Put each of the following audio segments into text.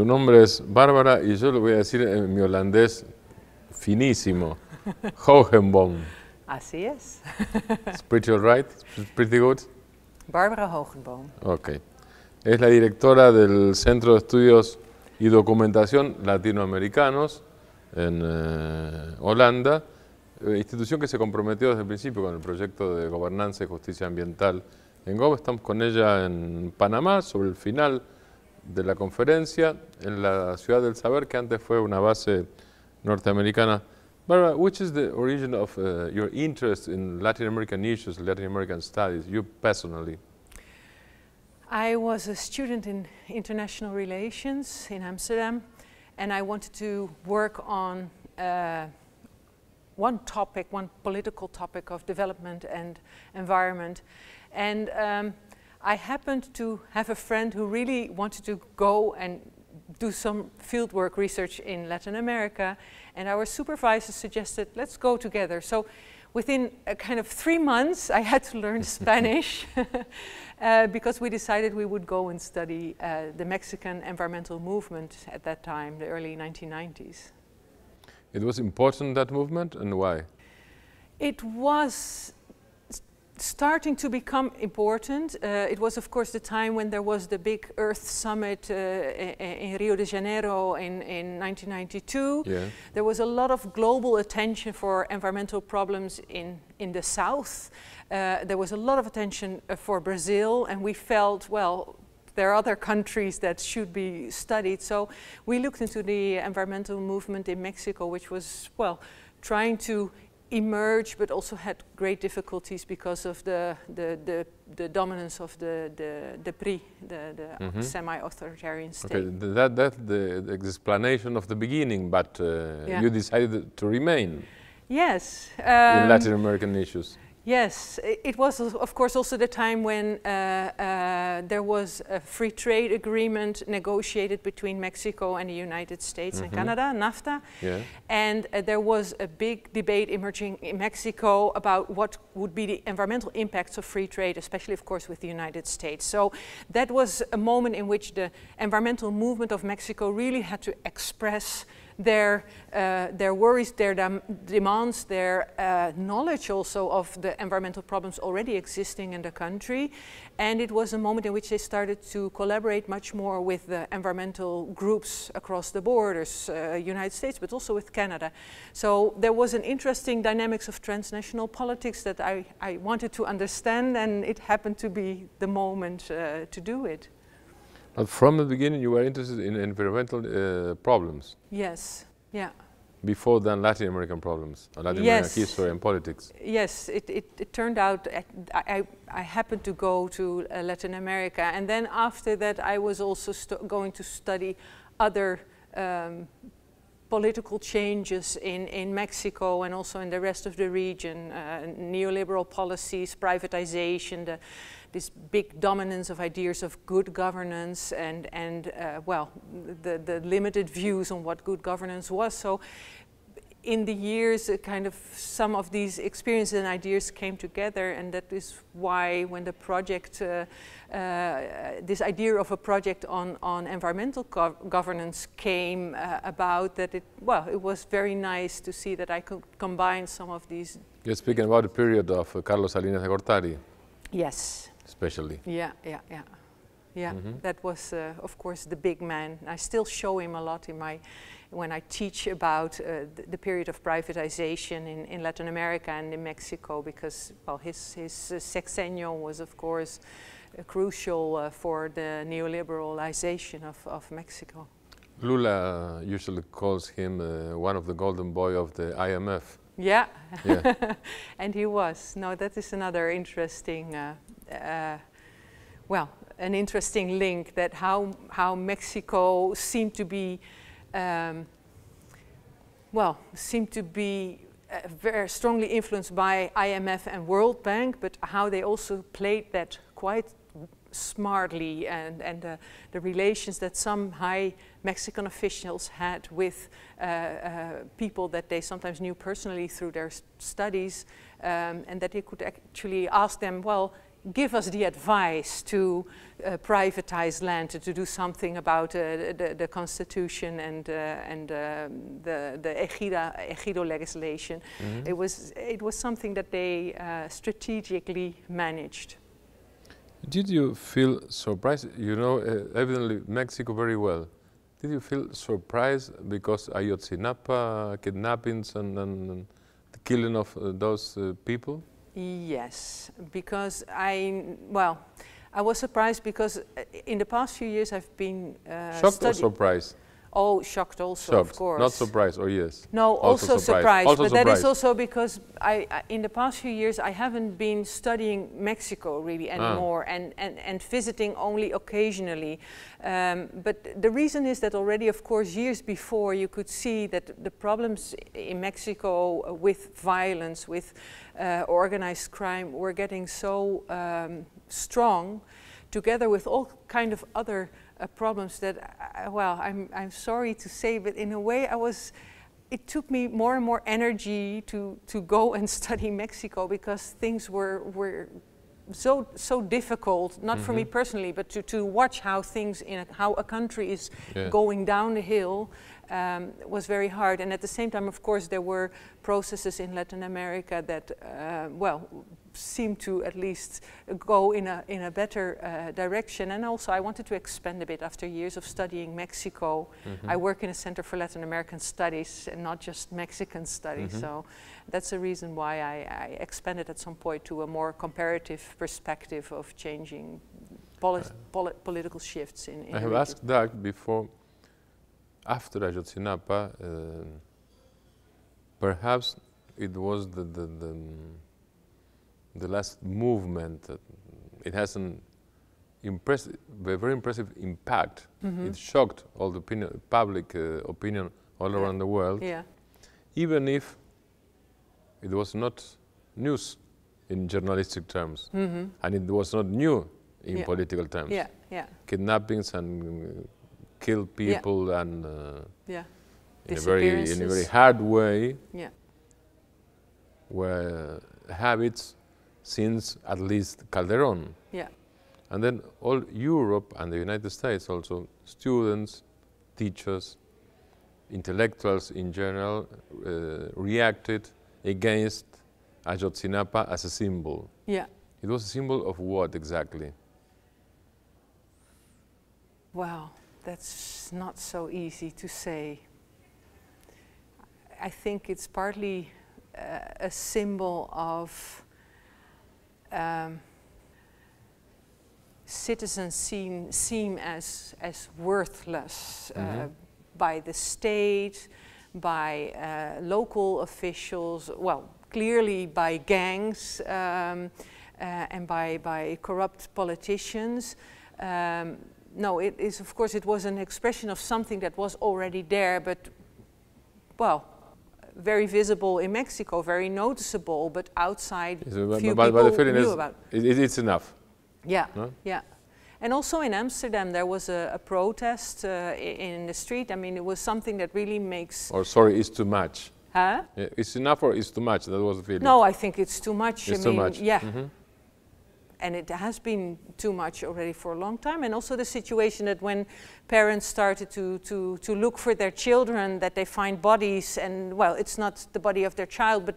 Su nombre es Bárbara y yo lo voy a decir en mi holandés finísimo. Hogenboom. Así es. It's pretty all right? It's pretty good? Barbara Hogenboom. Ok. Es la directora del Centro de Estudios y Documentación Latinoamericanos en eh, Holanda, eh, institución que se comprometió desde el principio con el proyecto de gobernanza y justicia ambiental en GOB. Estamos con ella en Panamá sobre el final de la conferencia en la Ciudad del Saber, que antes fue una base norteamericana. Barbara, which is the origin of uh, your interest in Latin American issues, Latin American studies, you personally? I was a student in international relations in Amsterdam, and I wanted to work on uh, one topic, one political topic of development and environment. And um, I happened to have a friend who really wanted to go and do some fieldwork research in Latin America, and our supervisor suggested, let's go together. So within a kind of three months, I had to learn Spanish uh, because we decided we would go and study uh, the Mexican environmental movement at that time, the early 1990s. It was important, that movement, and why? It was starting to become important. Uh, it was, of course, the time when there was the big Earth Summit uh, in, Rio de Janeiro in, in 1992. Yeah. There was a lot of global attention for environmental problems in, in the South. Uh, there was a lot of attention uh, for Brazil, and we felt, well, there are other countries that should be studied. So we looked into the environmental movement in Mexico, which was, well, trying to emerged but also had great difficulties because of the, the, the, the dominance of the, the, the PRI, the, the mm -hmm. semi-authoritarian state. Okay, that, that's the, the explanation of the beginning, but uh, yeah. you decided to remain yes, um, in Latin American issues. Yes, it was of course also the time when uh, uh, there was a free trade agreement negotiated between Mexico and the United States mm -hmm. and mm-hmm. Canada, NAFTA. Yeah. And uh, there was a big debate emerging in Mexico about what would be the environmental impacts of free trade, especially of course with the United States. So that was a moment in which the environmental movement of Mexico really had to express their, uh, their worries, their demands, their uh, knowledge also of the environmental problems already existing in the country. And it was a moment in which they started to collaborate much more with the environmental groups across the borders, uh, United States, but also with Canada. So there was an interesting dynamics of transnational politics that I, I wanted to understand, and it happened to be the moment uh, to do it. But from the beginning, you were interested in environmental uh, problems. Yes. Yeah. Before than Latin American problems, Latin yes. American history and politics. Yes, it, it, it turned out I, I, I, happened to go to uh, Latin America, and then after that, I was also going to study other um, political changes in, in Mexico and also in the rest of the region, uh, neoliberal policies, privatization, the, this big dominance of ideas of good governance and, and uh, well, the, the limited views on what good governance was. So in the years, uh, kind of some of these experiences and ideas came together, and that is why when the project, uh, uh, this idea of a project on, on environmental go governance came uh, about, that it, well, it was very nice to see that I could combine some of these. You're speaking about the period of uh, Carlos Salinas de Gortari. Yes especially. Yeah, yeah, yeah. Yeah, mm -hmm. that was, uh, of course, the big man. I still show him a lot in my, when I teach about uh, the, the, period of privatization in, in Latin America and in Mexico, because, well, his, his uh, sexennial was, of course, uh, crucial uh, for the neoliberalization of, of Mexico. Lula usually calls him uh, one of the golden boy of the IMF. Yeah, yeah. and he was. No, that is another interesting uh, well, an interesting link that how, how Mexico seemed to be, um, well, seemed to be uh, very strongly influenced by IMF and World Bank, but how they also played that quite smartly and, and uh, the relations that some high Mexican officials had with uh, uh, people that they sometimes knew personally through their studies um, and that they could actually ask them, well, give us the advice to uh, privatize land, to, to, do something about uh, the, the, constitution and, uh, and um, the, the Ejida, Ejido legislation. Mm -hmm. It, was, it was something that they uh, strategically managed. Did you feel surprised? You know, uh, evidently Mexico very well. Did you feel surprised because Ayotzinapa kidnappings and, and, and the killing of uh, those people? Yes, because I, well, I was surprised because uh, in the past few years I've been uh, shocked or surprised. Oh, shocked also, shocked. of course. Not surprised, or yes? No, also, also surprised. surprised. Also but surprised. that is also because I, I, in the past few years, I haven't been studying Mexico really ah. anymore ah. and, and, and visiting only occasionally. Um, but the reason is that already, of course, years before, you could see that the problems in Mexico with violence, with uh, organized crime, were getting so um, strong, together with all kind of other uh, problems that, uh, well, I'm, I'm sorry to say, but in a way I was, it took me more and more energy to, to go and study Mexico because things were, were so so difficult, not mm -hmm. for me mm-hmm. personally, but to, to watch how things in a, how a country is yeah. going down the hill um, was very hard. And at the same time, of course, there were processes in Latin America that, uh, well, seemed to at least go in a, in a better uh, direction. And also I wanted to expand a bit after years of studying Mexico. Mm -hmm. I work in a Center for Latin American Studies and not just Mexican studies. Mm -hmm. So that's the reason why I, I, expanded at some point to a more comparative perspective of changing poli uh, poli political shifts in, in I have asked Doug before, after Ayotzinapa, uh, perhaps it was the, the, the the last movement, uh, it has an impressive, very impressive impact. Mm -hmm. It shocked all the opinion, public uh, opinion all around the world. Yeah. Even if it was not news in journalistic terms, mm -hmm. and it was not new in yeah. political terms. Yeah, yeah. Kidnappings and uh, kill people yeah. and uh, yeah. in a very in a very hard way. Yeah. Where habits since at least Calderon. Yeah. And then all Europe and the United States also, students, teachers, intellectuals in general uh, reacted against Ayotzinapa as a symbol. Yeah. It was a symbol of what exactly? Well, that's not so easy to say. I think it's partly uh, a symbol of um, citizens seem, seem as, as worthless mm -hmm. uh, mm-hmm. by the state, by uh, local officials, well, clearly by gangs um, uh, and by, by corrupt politicians. Um, no, it is, of course, it was an expression of something that was already there, but, well, very visible in Mexico, very noticeable, but outside but, few but, people but the feeling knew about. It, it's enough. Yeah, no? yeah. And also in Amsterdam, there was a, a protest uh, in the street. I mean, it was something that really makes. Or sorry, it's too much. Huh? Yeah, it's enough or it's too much. That was the feeling. No, I think it's too much. It's I too mean, much. Yeah. Mm -hmm and it has been too much already for a long time. And also the situation that when parents started to, to, to look for their children, that they find bodies, and well, it's not the body of their child, but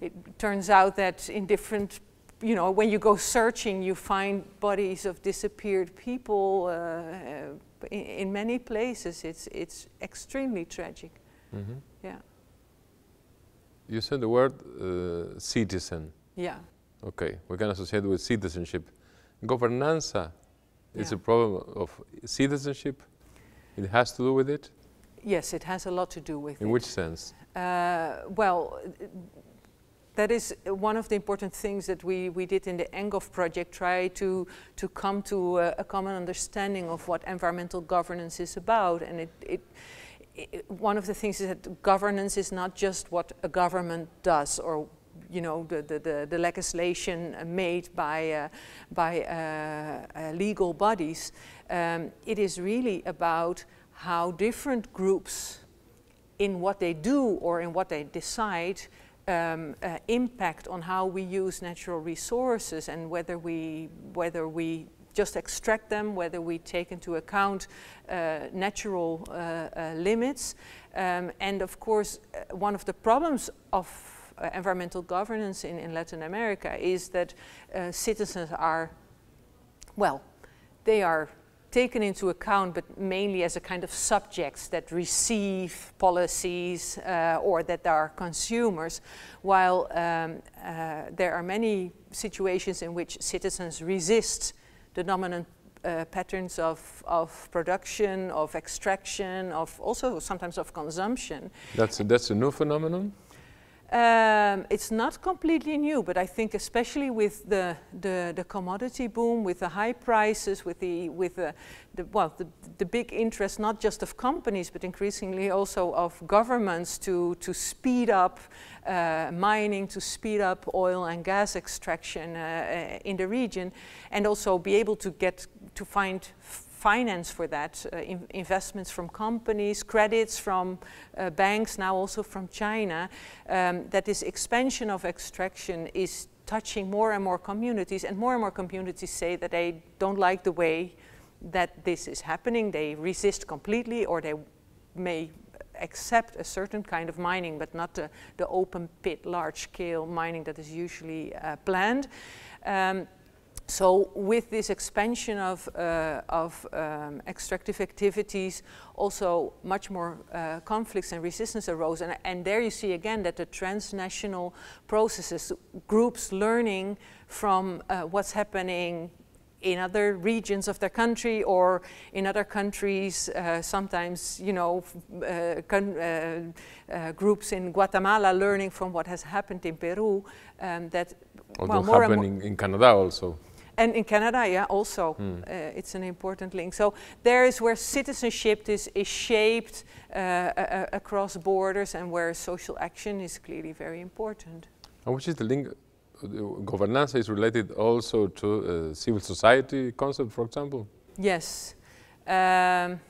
it turns out that in different, you know, when you go searching, you find bodies of disappeared people uh, in, in, many places. It's, it's extremely tragic. Mm -hmm. Yeah. You said the word uh, citizen. Yeah. Okay, we can associate with citizenship. Governanza yeah. is a problem of citizenship. It has to do with it? Yes, it has a lot to do with it. In it. which sense? Uh, well, that is one of the important things that we, we did in the ENGOV project, try to, to come to a, a common understanding of what environmental governance is about. And it, it, it, one of the things is that governance is not just what a government does or you know, the, the, the, the legislation made by, uh, by uh, uh, legal bodies. Um, it is really about how different groups in what they do or in what they decide um, uh, impact on how we use natural resources and whether we whether we just extract them, whether we take into account uh, natural uh, limits. Um, and of course, one of the problems of environmental governance in, in, Latin America is that uh, citizens are, well, they are taken into account, but mainly as a kind of subjects that receive policies uh, or that are consumers, while um, uh, there are many situations in which citizens resist the dominant uh, patterns of, of production, of extraction, of also sometimes of consumption. That's a, that's a new phenomenon? Um, it's not completely new, but I think especially with the, the, the, commodity boom, with the high prices, with the, with the, the, well, the, the big interest not just of companies, but increasingly also of governments to, to speed up uh, mining, to speed up oil and gas extraction uh, uh in the region, and also be able to get to find finance for that, uh, in investments from companies, credits from uh, banks, now also from China, um, that this expansion of extraction is touching more and more communities, and more and more communities say that they don't like the way that this is happening. They resist completely, or they may accept a certain kind of mining, but not the, the open pit, large scale mining that is usually uh, planned. Um, so with this expansion of, uh, of um, extractive activities, also much more uh, conflicts and resistance arose. And, and, there you see again that the transnational processes, groups learning from uh, what's happening in other regions of their country or in other countries, uh, sometimes, you know, uh, uh, uh, groups in Guatemala learning from what has happened in Peru. Um, that well, more happening in Canada also. And in Canada, yeah, also, mm. uh, it's an important link. So there is where citizenship is, is shaped uh, across borders and where social action is clearly very important. And which is the link? governance is related also to uh, civil society concept, for example? Yes. Um,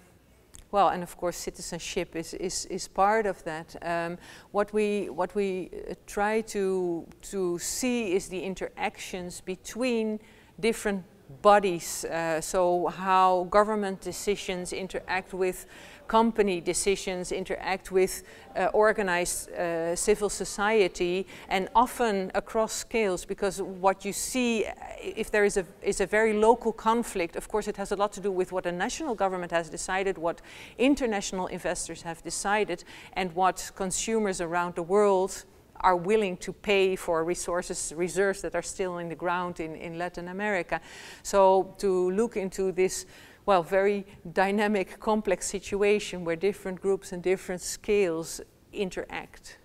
well, and of course, citizenship is, is, is part of that. Um, what we, what we uh, try to, to see is the interactions between different bodies. Uh, so how government decisions interact with company decisions, interact with uh, organized uh, civil society, and often across scales. Because what you see, if there is a is a very local conflict, of course, it has a lot to do with what a national government has decided, what international investors have decided, and what consumers around the world are willing to pay for resources, reserves that are still in the ground in, in Latin America. So to look into this, well, very dynamic, complex situation where different groups and different scales interact.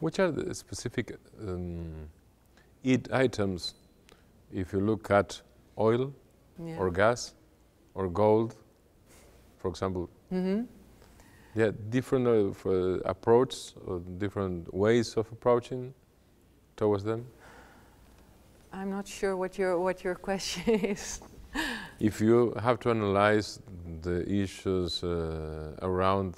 Which are the specific um, items if you look at oil yeah. or gas or gold, for example? Mm -hmm. Yeah, different uh, approach, or different ways of approaching towards them. I'm not sure what your what your question is. if you have to analyze the issues uh, around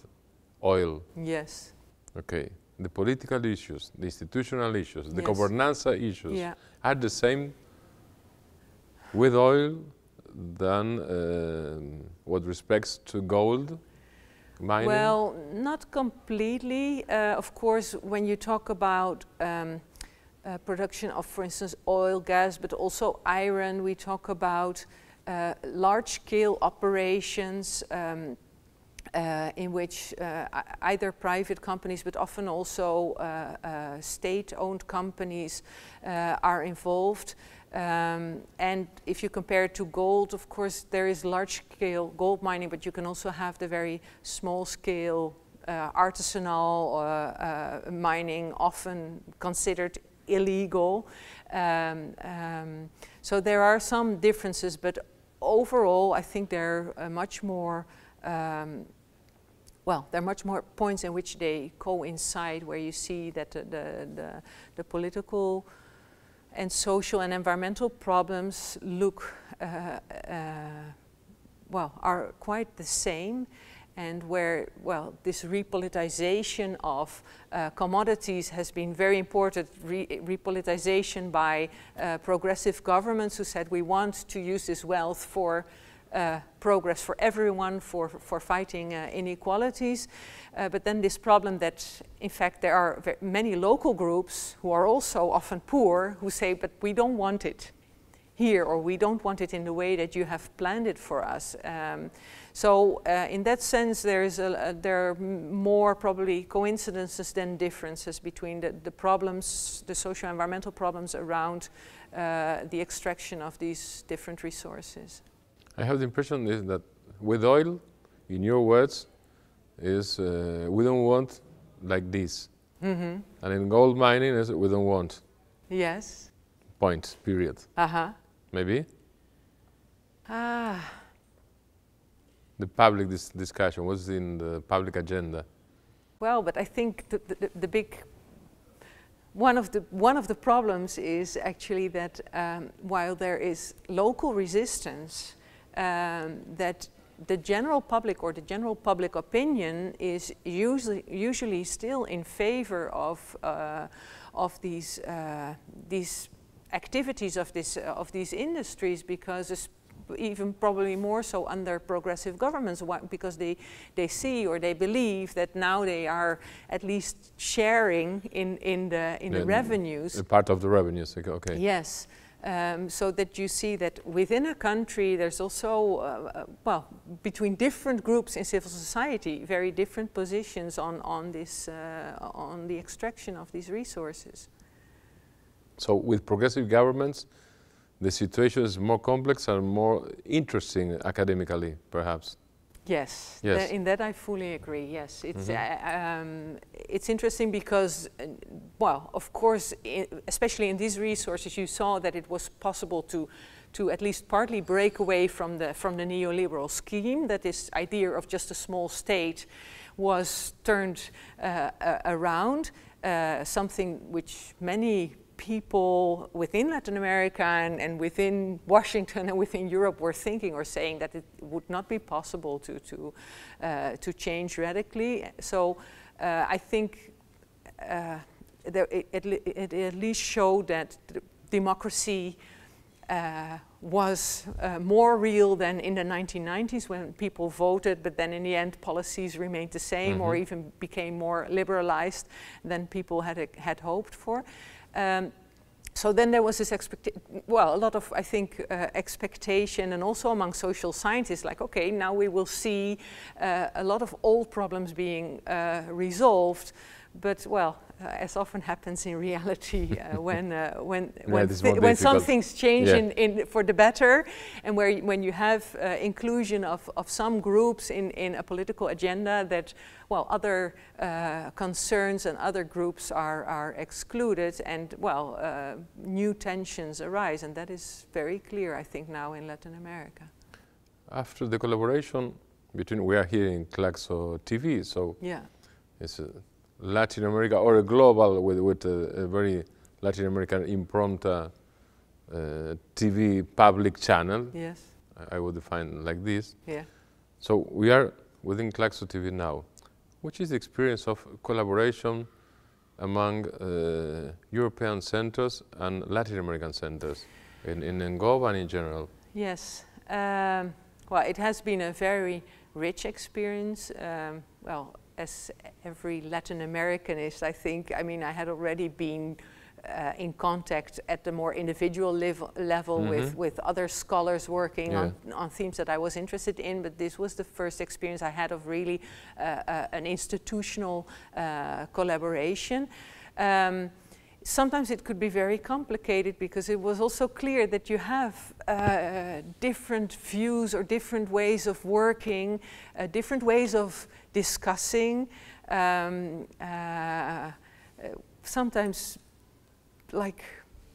oil. Yes. Okay. The political issues, the institutional issues, yes. the governance issues yeah. are the same with oil than uh, what respects to gold mining? Well, not completely. Uh, of course, when you talk about um, uh, production of, for instance, oil, gas, but also iron, we talk about uh, large-scale operations um, uh, in which uh, either private companies, but often also uh, state-owned companies are involved. Um, and if you compare it to gold, of course, there is large-scale gold mining, but you can also have the very small-scale uh, artisanal uh, uh, mining, often considered illegal. Um, um, so there are some differences, but overall, I think there are much more. Um, well, there are much more points in which they coincide, where you see that the, the, the, the political and social and environmental problems look, uh, uh, well, are quite the same. and where, well, this repoliticization of uh, commodities has been very important, Re repoliticization by uh, progressive governments who said we want to use this wealth for uh, progress for everyone, for, for fighting uh, inequalities. Uh, but then this problem that, in fact, there are many local groups who are also often poor who say, but we don't want it here, or we don't want it in the way that you have planned it for us. Um, so uh, in that sense, there, is a, a, there are more probably coincidences than differences between the, the problems, the social environmental problems around uh, the extraction of these different resources. I have the impression is that with oil, in your words, is uh, we don't want like this. Mm -hmm. And in gold mining, is we don't want. Yes. Point, period. Uh-huh. Maybe? Ah the public dis discussion? What's in the public agenda? Well, but I think the, the, the, big one of the one of the problems is actually that um, while there is local resistance, um, that the general public or the general public opinion is usually usually still in favor of uh, of these uh, these activities of this uh, of these industries because even probably more so under progressive governments because they, they see or they believe that now they are at least sharing in, in the, in the revenues. Part of the revenues, okay. Yes. Um, so that you see that within a country there's also, uh, uh, well, between different groups in civil society, very different positions on, on, this, uh, on the extraction of these resources. So with progressive governments, the situation is more complex and more interesting academically, perhaps. Yes, yes. in that I fully agree. Yes, it's mm -hmm. uh, um, it's interesting because, uh, well, of course, especially in these resources, you saw that it was possible to to at least partly break away from the from the neoliberal scheme. That this idea of just a small state was turned uh, uh around, uh, something which many people within Latin America and, and, within Washington and within Europe were thinking or saying that it would not be possible to, to, uh, to change radically. So uh, I think uh, there, it, it, it, at least showed that democracy uh, was uh, more real than in the 1990s when people voted, but then in the end policies remained the same mm -hmm. or mm-hmm. even became more liberalized than people had, had hoped for. Um, so then there was this expectation, well, a lot of, I think, uh, expectation and also among social scientists, like, okay, now we will see uh, a lot of old problems being uh, resolved. But, well, uh, as often happens in reality, uh, when uh, when yeah, when, when some things change yeah. in, in for the better, and where when you have uh, inclusion of, of some groups in, in a political agenda that, well, other uh, concerns and other groups are, are excluded, and well, uh, new tensions arise, and that is very clear, I think, now in Latin America. After the collaboration between, we are here in CLACSO TV, so yeah. it's Latin America or a global with, with a, a very Latin American impromptu uh, TV public channel. Yes. I, I would define like this. Yeah. So we are within CLACSO TV now. Which is the experience of collaboration among uh, European centers and Latin American centers in, in Angola and in general? Yes. Um, well, it has been a very rich experience. Um, well, as every Latin American is, I think, I mean, I had already been uh, in contact at the more individual level, level mm -hmm. with, with other scholars working yeah. on, on themes that I was interested in, but this was the first experience I had of really uh, uh, an institutional uh, collaboration. Um, sometimes it could be very complicated because it was also clear that you have uh, different views or different ways of working, uh, different ways of discussing. Um, uh, sometimes, like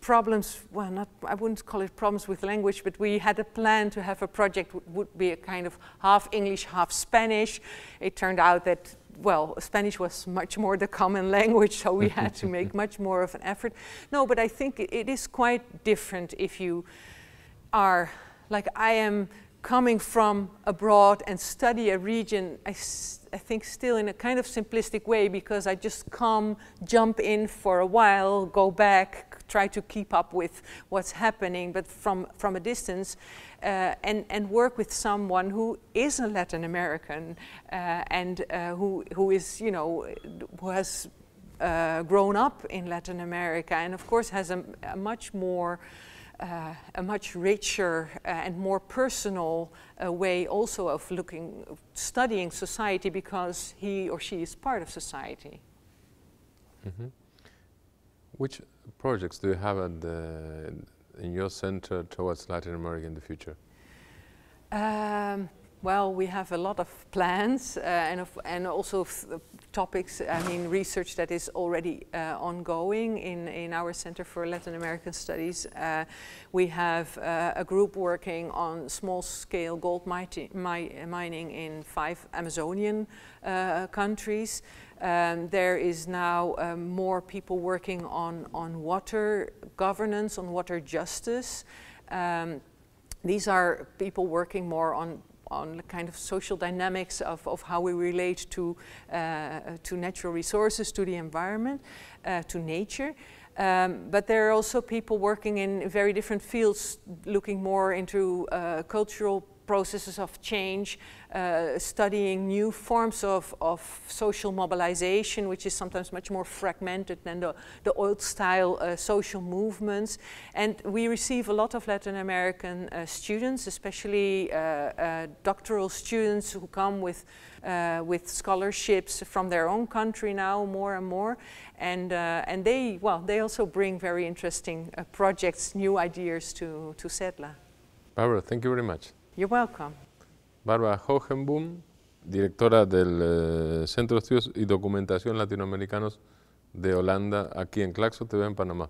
problems, well, not, I wouldn't call it problems with language, but we had a plan to have a project would be a kind of half English, half Spanish. It turned out that well, Spanish was much more the common language, so we had to make much more of an effort. No, but I think it, it is quite different if you are, like I am coming from abroad and study a region, I, I think still in a kind of simplistic way because I just come, jump in for a while, go back, try to keep up with what's happening, but from, from a distance, uh, and, and work with someone who is a Latin American uh, and uh, who, who is, you know, who has uh, grown up in Latin America and of course has a, a much more uh, a much richer uh, and more personal uh, way also of looking, studying society because he or she is part of society. Mm -hmm. Which projects do you have the, in your center towards Latin America in the future? Um, well, we have a lot of plans uh, and, of, and also topics, I mean, research that is already uh, ongoing in, in our Center for Latin American Studies. Uh, we have uh, a group working on small-scale gold mi mining in five Amazonian uh, countries. Um, there is now um, more people working on, on water governance, on water justice. Um, these are people working more on on the kind of social dynamics of, of how we relate to, uh, to natural resources, to the environment, uh, to nature. Um, but there are also people working in very different fields, looking more into uh, cultural processes of change, uh, studying new forms of, of social mobilization, which is sometimes much more fragmented than the, the old-style uh, social movements. And we receive a lot of Latin American uh, students, especially uh, uh, doctoral students who come with, with scholarships from their own country now more and more. And, and they, well, they also bring very interesting projects, new ideas to, to CEDLA. Barbara, thank you very much. You're welcome. Barbara Hogenboom, directora del eh, Centro de Estudios y Documentación Latinoamericanos de Holanda, aquí en Claxo TV en Panamá.